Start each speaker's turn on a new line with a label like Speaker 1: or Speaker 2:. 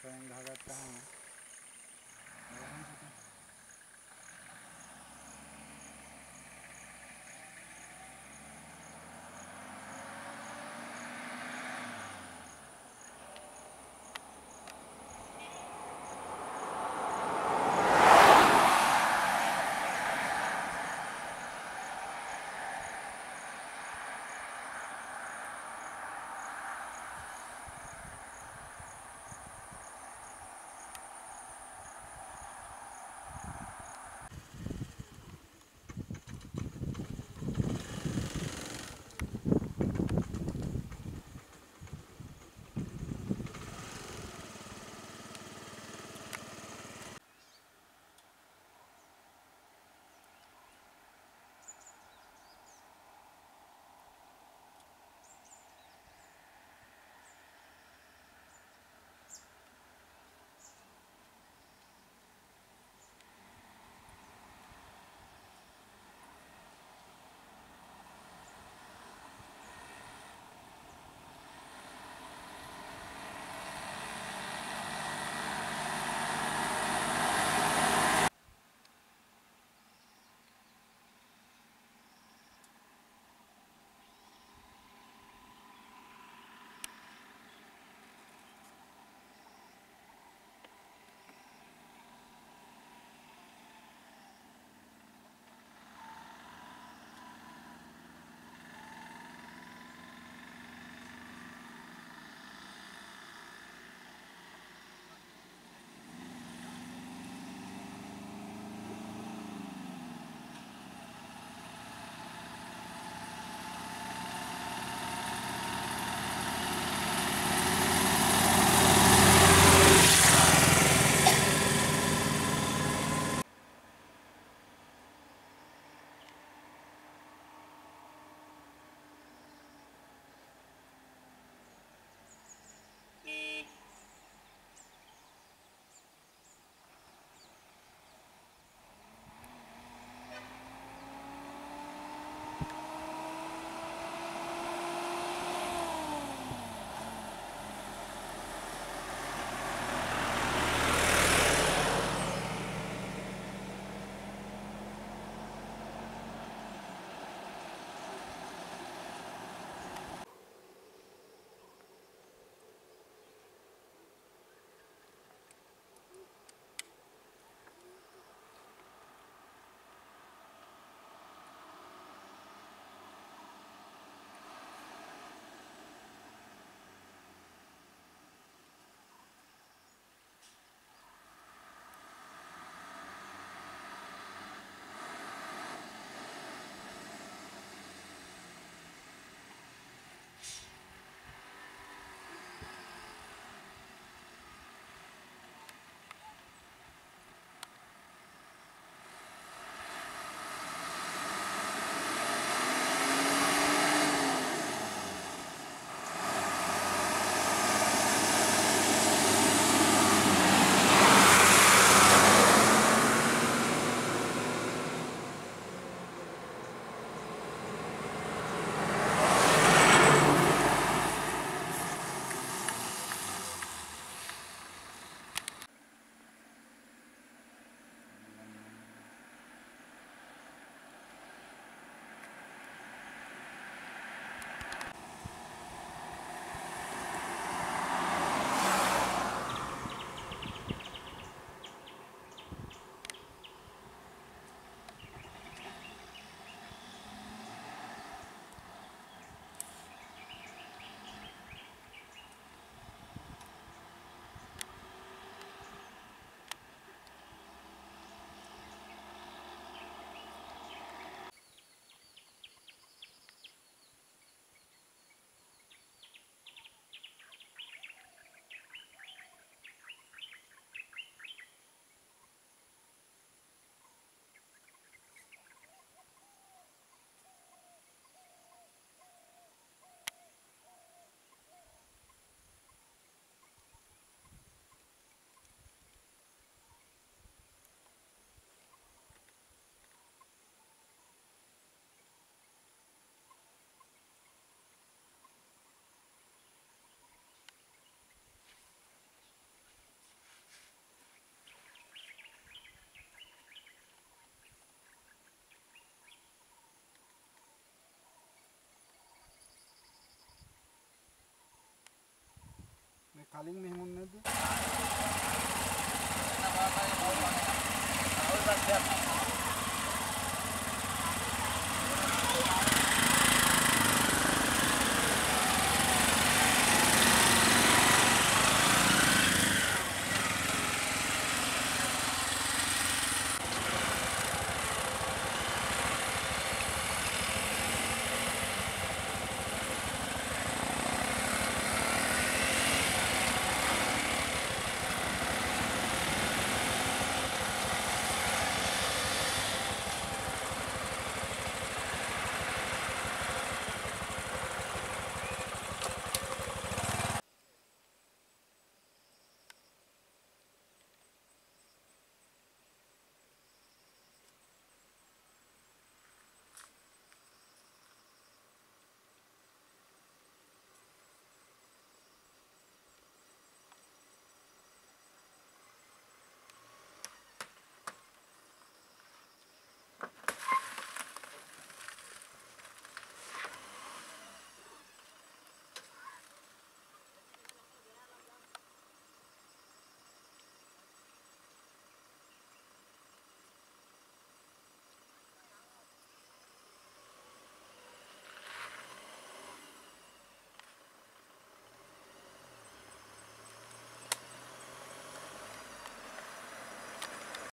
Speaker 1: Train धागा कहाँ කලින් මෙහෙම වුණ නැද්ද?